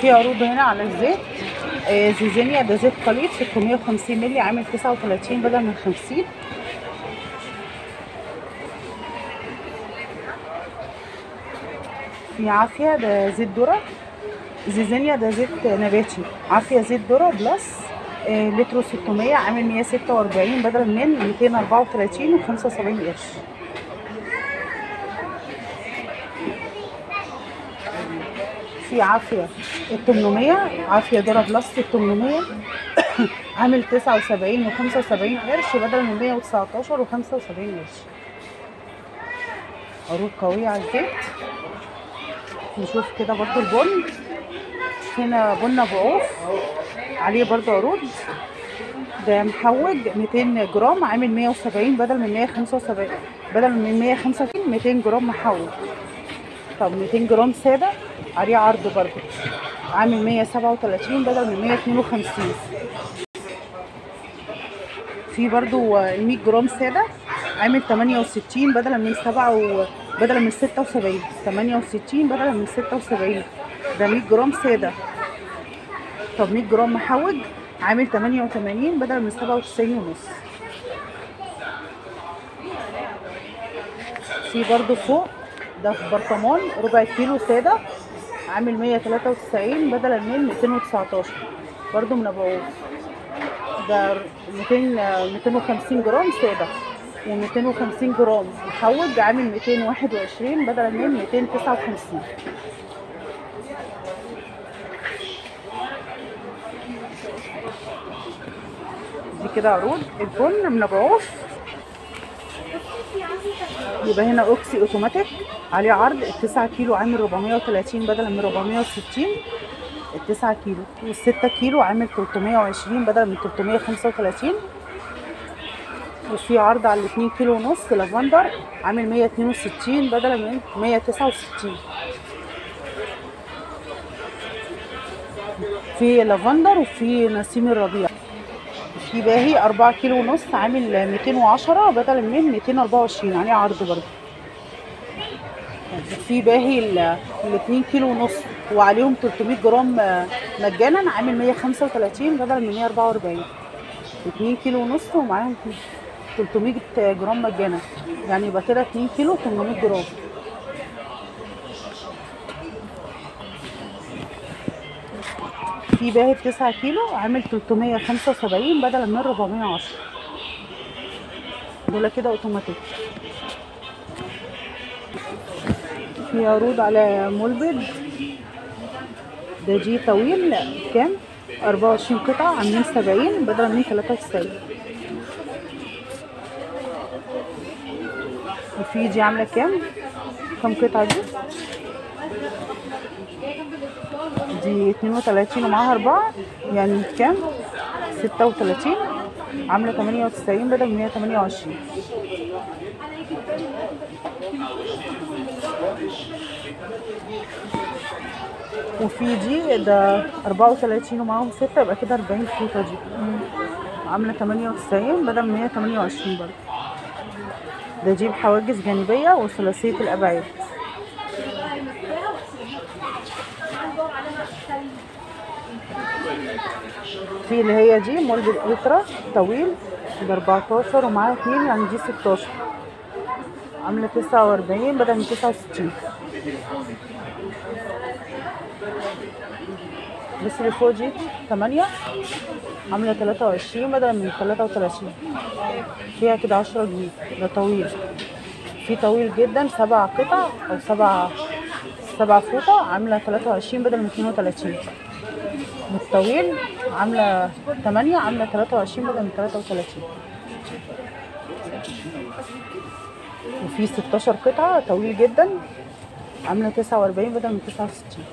في عروض هنا على الزيت. آه، زيزينيا ده زيت خليط 650 مللي عامل 39 بدل من 50 في عافية ده زيت ذرة. زيزينيا ده زيت نباتي. عافية زيت ذرة بلس آه، لتر 600 عامل 146 بدل من 234 و 75 قرش. في عافية. ال 800 عافية ذرة بلس ال 800 عامل 79 و 75 قرش بدل من 119 و 75 قرش. عروض قوية على الزيت. نشوف كده برضو البن. هنا بن أبو عوف عليه برضو عروض. ده محوج 200 جرام عامل 170 بدل من 175 بدل من 175 200 جرام محوج. طب 200 جرام سادة. عليه عرض برضو عامل 137 بدل من 152 في برضو ال 100 جرام سادة عامل 68 بدل من 7 و... بدل من 76 68 بدل من 76 ده 100 جرام سادة. طب 100 جرام محوج عامل 88 بدل من 97 ونص. في برضو فوق ده في برطمان ربع كيلو سادة. عامل 193 بدلا من 219 برضو من ابو عوف ده 200 250 جرام سادة و250 جرام محوج عامل 221 بدلا من 259 دي كده عروض. البن من ابو عوف يبقى هنا أوكسي أوتوماتيك عليه عرض ال 9 كيلو عامل 430 بدلا من 460 ال 9 كيلو وال 6 كيلو عامل 320 بدلا من 335 وفي عرض على ال 2 كيلو ونص لافندر عامل 162 بدلا من 169 في لافندر وفي نسيم الربيع. في باهي 4 كيلو ونص عامل 210 بدل من 224 عليه عرض برضه. في باهي ال 2 كيلو ونص وعليهم 300 جرام مجانا عامل 135 بدل من 144 2 كيلو ونص ومعاهم 300 جرام مجانا يعني يبقى كده 2 كيلو 800 جرام. في باهي 9 كيلو عامل 375 بدلا من 410 دول كده اوتوماتيك. في عروض على مولبد ده جي طويل. كام؟ 24 قطعة عاملين 70 بدلا من 93 وفي دي عاملة كام؟ كام قطعة دي؟ دي 32 ومعاها أربعة يعني كام؟ 36 عاملة 98 بدل 128 وفي دي ده 34 ومعاهم 6 يبقى كده 40 فوطة دي عاملة 98 بدل 128 برضه. ده جيب حواجز جانبية وثلاثية الأبعاد. في اللي هي دي مولد الالترا طويل ب 14 ومعاها اتنين يعني دي 16 عاملة 49 بدل من 69 بس اللي فوق دي 8 عاملة 23 بدل من 33 فيها كده 10 جنيه ده طويل. في طويل جدا سبع قطع أو سبع سبع فوطة عاملة 23 بدل من 32 والطويل عاملة 8 عاملة 23 بدل من 33 وفي 16 قطعة طويل جدا عاملة 49 بدل من 69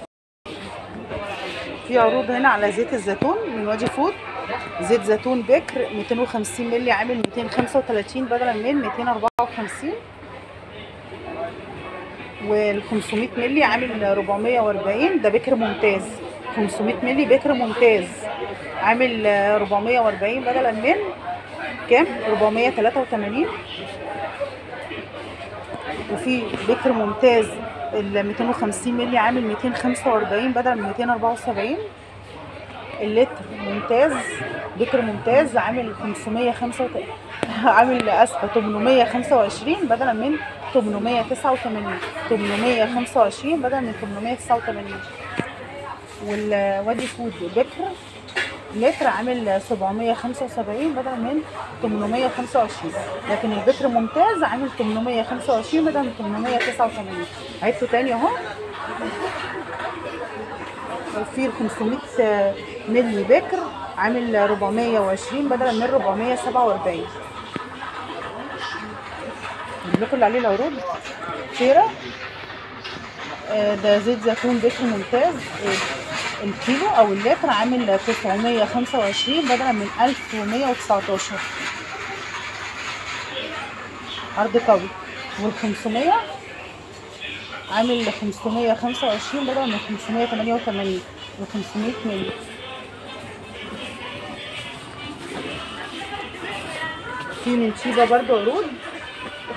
في عروض هنا على زيت الزيتون من وادي فود. زيت زيتون بكر 250 مللي عامل 235 بدلا من 254 وال 500 مللي عامل 440 ده بكر ممتاز. 500 مللي بكر ممتاز. عامل 440 بدلا من كام؟ 483 وفي بكر ممتاز ال 250 مللي عامل 245 بدل من 274 اللتر ممتاز بكر ممتاز عامل 505 عامل أسفة 825 بدلا من 889 825 بدلا من 889 والوادي فود بكر. لتر عامل 775 بدل من 825 لكن البكر ممتاز عامل 825 بدل من 889 عدته تاني اهو. وفي ال 500 مللي بكر عامل 420 بدلا من 447 نجيب اللي عليه العروض. شيرة آه، ده زيت زيتون بكر ممتاز. الكيلو أو اللتر عامل 925 بدلا من 1119 عرض قوي. وال 500 عامل 525 بدل من 588 و 500 مللي. في من شيبا برضو عروض.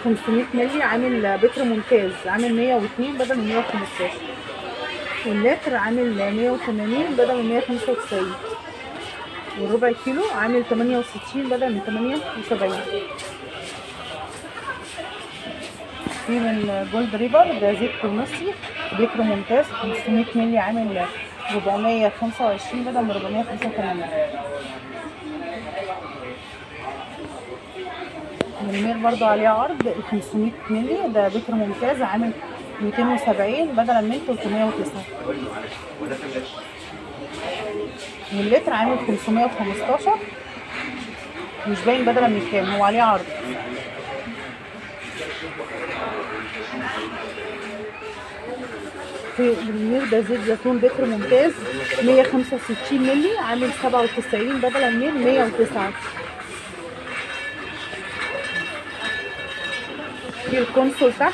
500 مللي عامل بكر ممتاز عامل 102 بدل من 115 واللتر عامل 180 بدل من 195 والربع كيلو عامل 68 بدل من 78 في من جولد ريبر ده زيت تونسي بكر ممتاز 500 مللي عامل 425 بدل من 485 المير برضو عليه عرض ال 500 مللي ده بيكر ممتاز عامل 270 بدلا من 309 واللتر عامل 515 مش باين بدلا من كام هو عليه عرض. في المير ده زيت زيتون بكر ممتاز 165 مللي عامل 97 بدلا من 109 في الكونسول تحت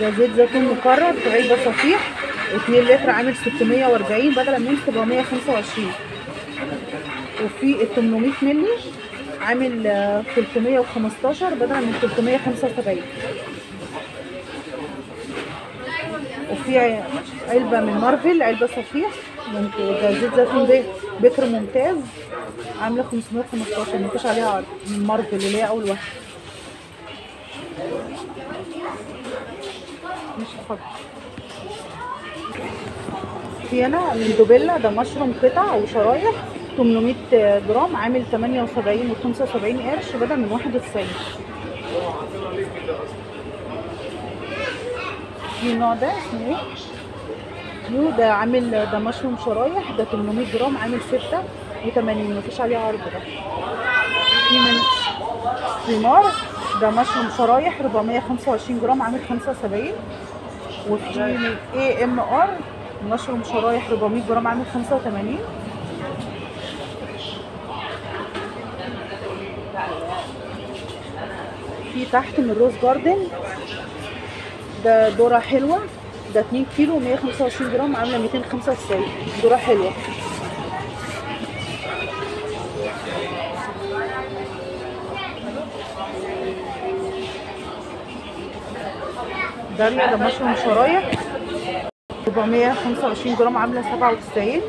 ده زيت زيتون مكرر علبة صفيح 2 لتر عامل 640 بدلا من 725 وفي ال 800 مللي عامل آه، 315 بدلا من 375 وفي علبة من مارفل علبة صفيح ده زيت زيتون ده بكر ممتاز عاملة 515 مفيش عليها عرض من مارفل اللي هي أول واحدة. في هنا الاندوبيلا ده مشروم قطع أو شرايح 800 جرام عامل 78 و 75 قرش بدل من 91 في النوع ده اسمه إيه؟ يو ده عامل ده مشروم شرايح ده 800 جرام عامل 86 مفيش عليه عرض ده. في من ثمار ده مشروم شرايح 425 جرام عامل 75 وفي اي ام ار مشروم شرايح 400 جرام عامل 85 في تحت من روز جاردن ده ذرة حلوة ده 2 كيلو 125 جرام عاملة 295 ذرة حلوة. داليا ده مشروم شرايح. 425 جرام عاملة 97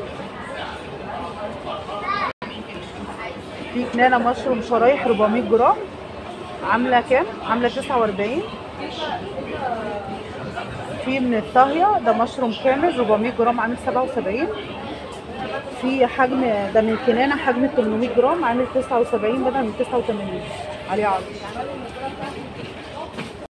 في كنانة مشروم شرايح 400 جرام. عاملة كام؟ عاملة 49 في من الطاهية ده مشروم كامل 400 جرام عامل 77 في حجم ده من كنانة حجم 800 جرام عامل 79 بدل من 89 عليه عرض.